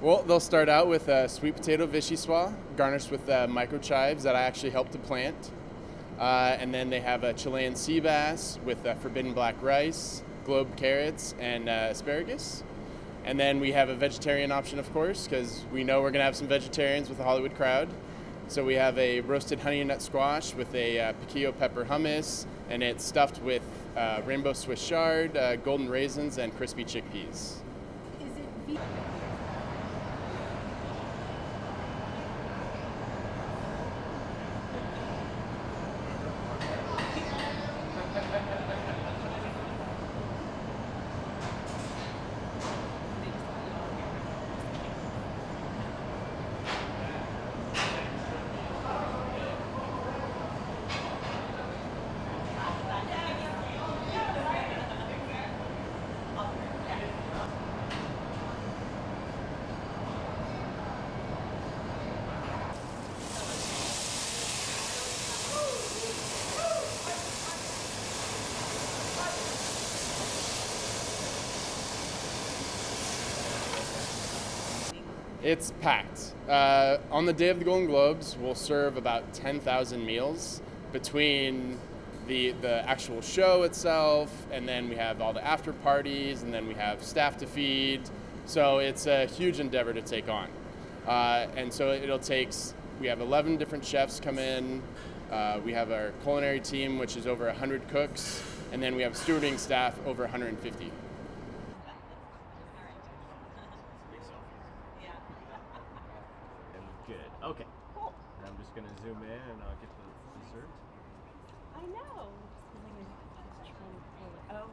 Well, they'll start out with a sweet potato vichyssoise, garnished with uh, microchives that I actually helped to plant. Uh, and then they have a Chilean sea bass with uh, forbidden black rice, globe carrots, and uh, asparagus. And then we have a vegetarian option, of course, because we know we're going to have some vegetarians with the Hollywood crowd. So we have a roasted honey nut squash with a uh, piquillo pepper hummus, and it's stuffed with uh, rainbow Swiss chard, uh, golden raisins, and crispy chickpeas. It's packed. Uh, on the day of the Golden Globes, we'll serve about 10,000 meals between the, the actual show itself, and then we have all the after parties, and then we have staff to feed. So it's a huge endeavor to take on. Uh, and so it'll take, we have 11 different chefs come in. Uh, we have our culinary team, which is over 100 cooks, and then we have stewarding staff over 150. Okay. Cool. And I'm just gonna zoom in and I'll get the dessert. I know. Oh,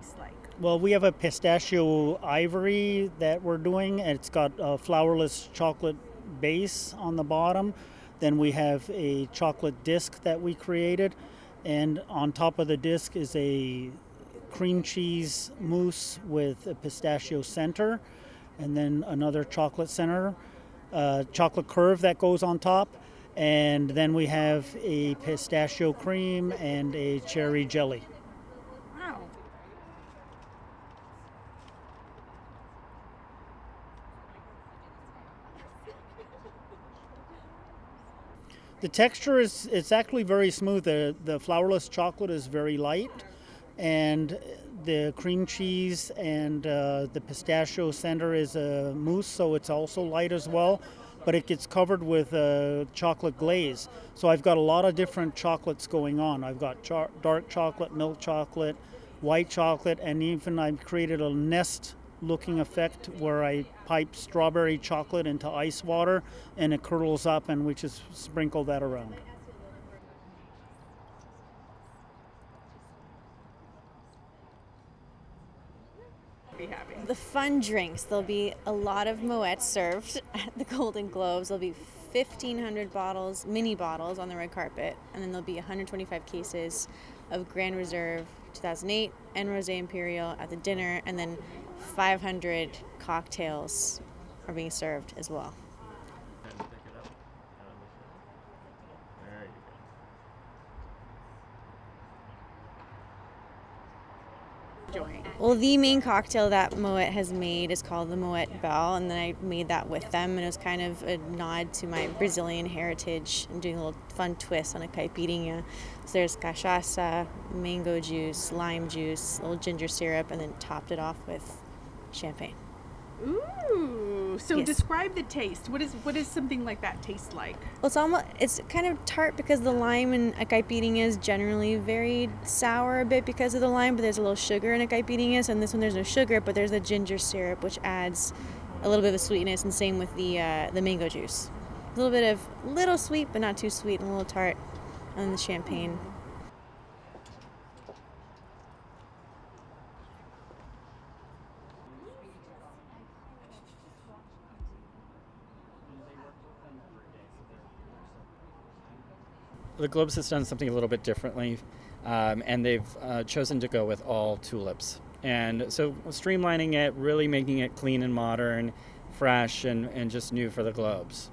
it's like. Well, we have a pistachio ivory that we're doing, and it's got a flourless chocolate base on the bottom. Then we have a chocolate disc that we created, and on top of the disc is a cream cheese mousse with a pistachio center, and then another chocolate center, uh, chocolate curve that goes on top, and then we have a pistachio cream and a cherry jelly. Wow. The texture is it's actually very smooth. The the flourless chocolate is very light, and the cream cheese and uh, the pistachio center is a mousse, so it's also light as well. But it gets covered with uh, chocolate glaze. So I've got a lot of different chocolates going on. I've got dark chocolate, milk chocolate, white chocolate, and even I've created a nest looking effect where I pipe strawberry chocolate into ice water and it curdles up and we just sprinkle that around. Be happy. The fun drinks. There'll be a lot of Moët served at the Golden Globes. There'll be 1,500 bottles, mini bottles, on the red carpet, and then there'll be 125 cases of Grand Reserve 2008 and Rosé Imperial at the dinner, and then 500 cocktails are being served as well. And pick it up. Um, There you go. Enjoying. Well, the main cocktail that Moet has made is called the Moet Belle, and then I made that with them, and it was kind of a nod to my Brazilian heritage and doing a little fun twist on a caipirinha. So there's cachaça, mango juice, lime juice, a little ginger syrup, and then topped it off with champagne. Ooh. So Yes. describe the taste. What is what does something like that taste like? Well, it's almost it's kind of tart because the lime in a caipirinha is generally very sour a bit because of the lime, but there's a little sugar in a caipirinha. So in this one, there's no sugar, but there's the ginger syrup, which adds a little bit of a sweetness, and same with the uh, the mango juice. A little bit of little sweet, but not too sweet, and a little tart, and then the champagne. The Globes has done something a little bit differently, um, and they've uh, chosen to go with all tulips. And so streamlining it, really making it clean and modern, fresh, and, and just new for the Globes.